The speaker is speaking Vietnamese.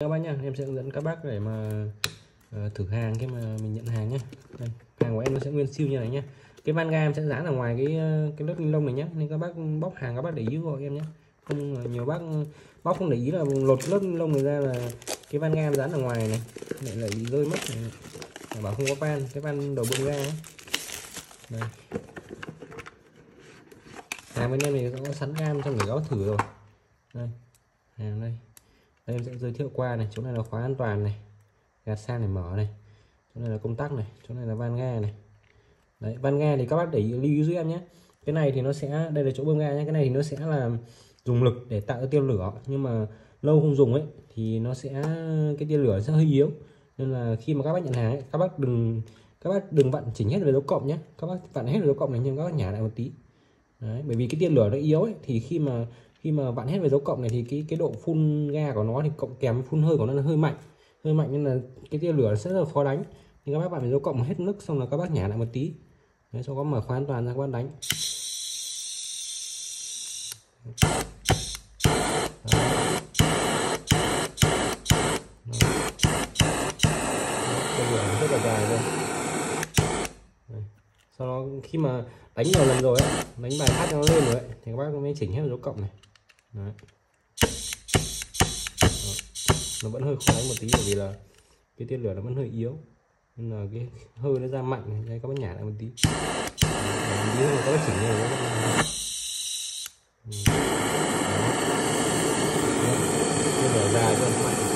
các bác nhá em sẽ hướng dẫn các bác để mà uh, thử hàng khi mà mình nhận hàng nhé đây, hàng của em nó sẽ nguyên siêu như này nhé cái van ga em sẽ dán ở ngoài cái ờ, cái lớp ni lông này nhé nên các bác bóc hàng các bác để ý gọi em nhé không ờ, nhiều bác bóc không để ý là lột lớp ni lông này ra là cái van ga em dán ở ngoài này lại lại bị rơi mất này. bảo không có van cái van đầu bơm ga ấy. đây. Hàng bên em này có sẵn gam trong để gói thử rồi. Đây hàng đây đây em sẽ giới thiệu qua này. Chỗ này là khóa an toàn này. Gạt sang để mở này. Chỗ này là công tắc này. Chỗ này là van ga này. Đấy van ga thì các bác để lưu ý giúp em nhé. Cái này thì nó sẽ đây là chỗ bơm ga nhé. Cái này thì nó sẽ là dùng lực để tạo tiêu tia lửa. Nhưng mà lâu không dùng ấy thì nó sẽ cái tia lửa sẽ hơi yếu. Nên là khi mà các bác nhận hàng ấy, các bác đừng các bác đừng vặn chỉnh hết về dấu cộng nhé. Các bác vặn hết về dấu cộng này nhưng các bác nhả lại một tí. Đấy, bởi vì cái tia lửa nó yếu ấy, thì khi mà khi mà vặn hết về dấu cộng này thì cái cái độ phun ga của nó thì cộng kèm phun hơi của nó là hơi mạnh hơi mạnh nên là cái tia lửa sẽ rất là khó đánh thì các bác bạn phải dấu cộng hết nước xong là các bác nhả lại một tí Đấy, sau đó mở khóa an toàn ra các bác đánh Đấy. Đấy. Đấy. Đấy. Đấy. Đấy. Đấy sau đó khi mà đánh nhiều lần rồi ấy, đánh bài hát nó lên rồi ấy, thì các bác mới chỉnh hết dấu cộng này. Đấy. nó vẫn hơi khó đánh một tí bởi vì là cái tia lửa nó vẫn hơi yếu. Nên là cái hơi nó ra mạnh đây các bác nhả lại một tí. Một tí là các bác chỉnh nhiều ừ. nữa lửa ra cho mạnh.